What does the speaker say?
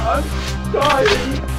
I'm dying.